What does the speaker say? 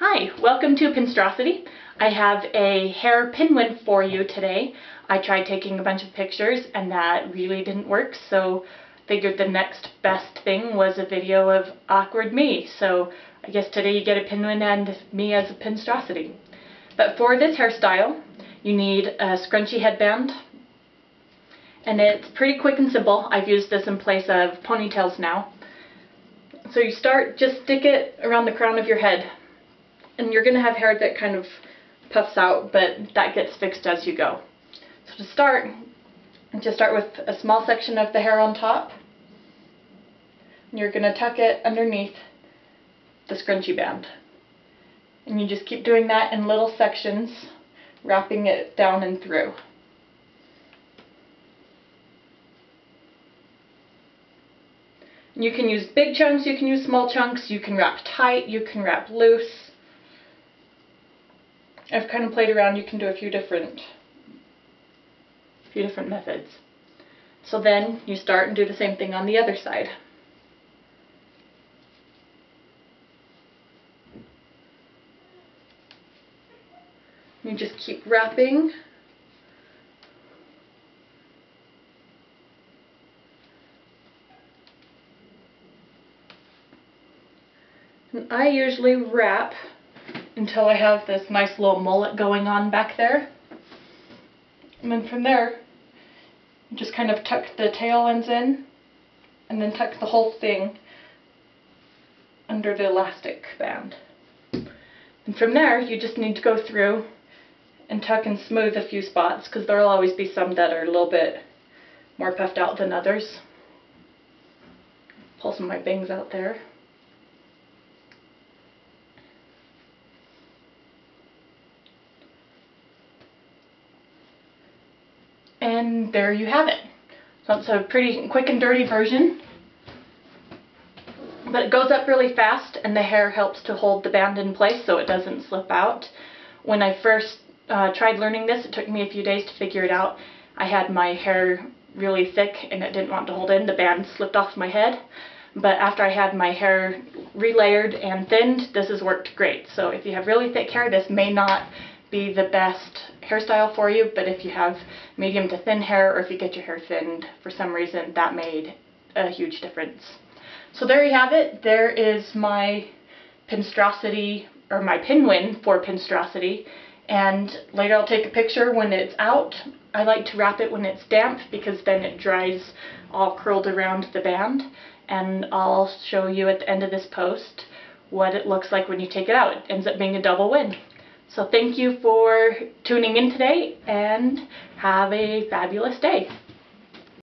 Hi, welcome to Pinstrosity. I have a hair pinwin for you today. I tried taking a bunch of pictures and that really didn't work, so figured the next best thing was a video of awkward me. So I guess today you get a pinwin and me as a Pinstrosity. But for this hairstyle, you need a scrunchy headband, and it's pretty quick and simple. I've used this in place of ponytails now. So you start, just stick it around the crown of your head and you're going to have hair that kind of puffs out, but that gets fixed as you go. So to start, just start with a small section of the hair on top. And you're going to tuck it underneath the scrunchie band. And you just keep doing that in little sections, wrapping it down and through. You can use big chunks, you can use small chunks, you can wrap tight, you can wrap loose. I've kind of played around, you can do a few different, few different methods. So then you start and do the same thing on the other side. You just keep wrapping. And I usually wrap until I have this nice little mullet going on back there. And then from there, just kind of tuck the tail ends in and then tuck the whole thing under the elastic band. And from there, you just need to go through and tuck and smooth a few spots because there will always be some that are a little bit more puffed out than others. Pull some of my bangs out there. And there you have it. So it's a pretty quick and dirty version. But it goes up really fast and the hair helps to hold the band in place so it doesn't slip out. When I first uh, tried learning this, it took me a few days to figure it out. I had my hair really thick and it didn't want to hold in. The band slipped off my head. But after I had my hair relayered and thinned, this has worked great. So if you have really thick hair, this may not be the best hairstyle for you, but if you have medium to thin hair or if you get your hair thinned for some reason, that made a huge difference. So there you have it. There is my Pinstrosity, or my Pinwin for Pinstrosity. And later I'll take a picture when it's out. I like to wrap it when it's damp because then it dries all curled around the band. And I'll show you at the end of this post what it looks like when you take it out. It ends up being a double win. So thank you for tuning in today and have a fabulous day.